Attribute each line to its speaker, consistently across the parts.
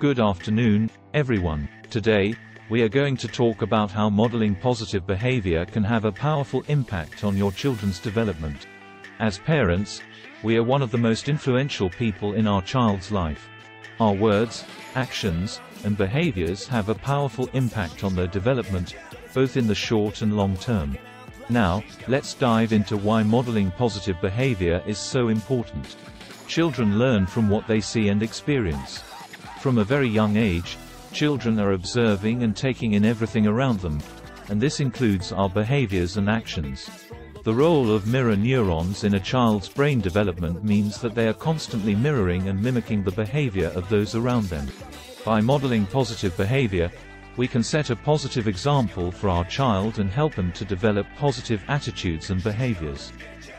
Speaker 1: Good afternoon, everyone. Today, we are going to talk about how modeling positive behavior can have a powerful impact on your children's development. As parents, we are one of the most influential people in our child's life. Our words, actions, and behaviors have a powerful impact on their development, both in the short and long term. Now, let's dive into why modeling positive behavior is so important. Children learn from what they see and experience. From a very young age, children are observing and taking in everything around them, and this includes our behaviors and actions. The role of mirror neurons in a child's brain development means that they are constantly mirroring and mimicking the behavior of those around them. By modeling positive behavior, we can set a positive example for our child and help them to develop positive attitudes and behaviors.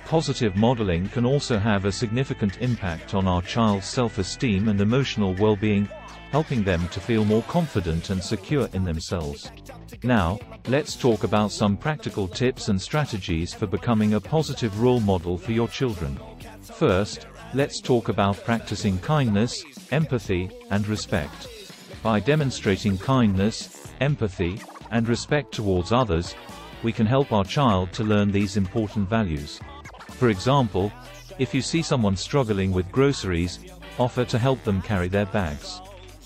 Speaker 1: Positive modeling can also have a significant impact on our child's self-esteem and emotional well-being, helping them to feel more confident and secure in themselves. Now, let's talk about some practical tips and strategies for becoming a positive role model for your children. First, let's talk about practicing kindness, empathy, and respect. By demonstrating kindness, empathy, and respect towards others, we can help our child to learn these important values. For example, if you see someone struggling with groceries, offer to help them carry their bags.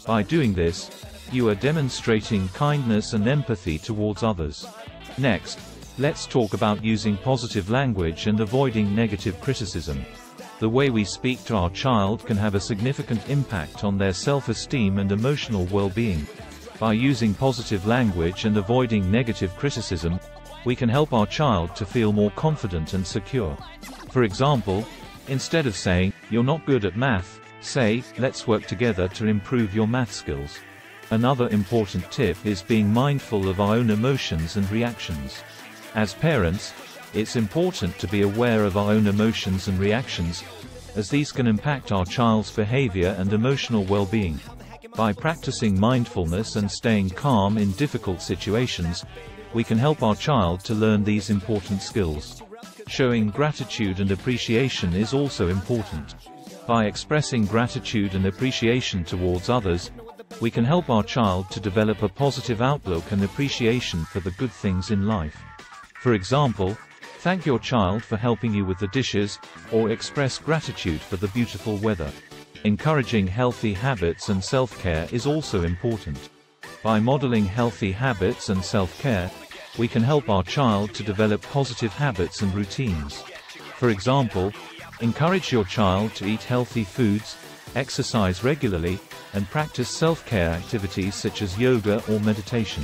Speaker 1: By doing this, you are demonstrating kindness and empathy towards others. Next, let's talk about using positive language and avoiding negative criticism. The way we speak to our child can have a significant impact on their self-esteem and emotional well-being. By using positive language and avoiding negative criticism, we can help our child to feel more confident and secure. For example, instead of saying, you're not good at math, say, let's work together to improve your math skills. Another important tip is being mindful of our own emotions and reactions. As parents, it's important to be aware of our own emotions and reactions, as these can impact our child's behavior and emotional well-being. By practicing mindfulness and staying calm in difficult situations, we can help our child to learn these important skills. Showing gratitude and appreciation is also important. By expressing gratitude and appreciation towards others, we can help our child to develop a positive outlook and appreciation for the good things in life. For example, Thank your child for helping you with the dishes, or express gratitude for the beautiful weather. Encouraging healthy habits and self-care is also important. By modeling healthy habits and self-care, we can help our child to develop positive habits and routines. For example, encourage your child to eat healthy foods, exercise regularly, and practice self-care activities such as yoga or meditation.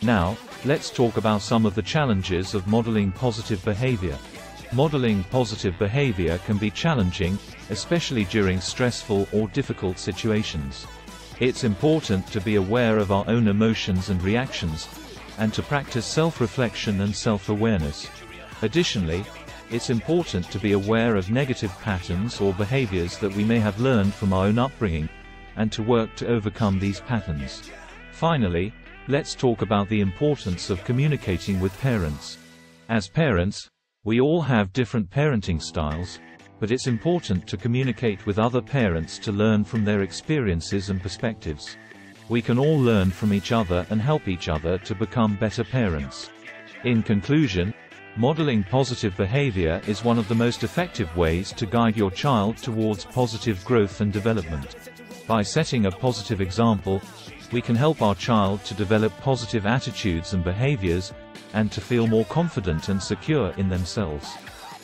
Speaker 1: Now, let's talk about some of the challenges of modeling positive behavior. Modeling positive behavior can be challenging, especially during stressful or difficult situations. It's important to be aware of our own emotions and reactions, and to practice self-reflection and self-awareness. Additionally, it's important to be aware of negative patterns or behaviors that we may have learned from our own upbringing, and to work to overcome these patterns. Finally, Let's talk about the importance of communicating with parents. As parents, we all have different parenting styles, but it's important to communicate with other parents to learn from their experiences and perspectives. We can all learn from each other and help each other to become better parents. In conclusion, modeling positive behavior is one of the most effective ways to guide your child towards positive growth and development. By setting a positive example, we can help our child to develop positive attitudes and behaviors, and to feel more confident and secure in themselves.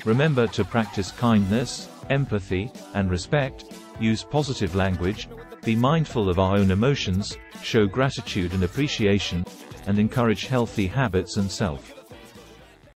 Speaker 1: Remember to practice kindness, empathy, and respect, use positive language, be mindful of our own emotions, show gratitude and appreciation, and encourage healthy habits and self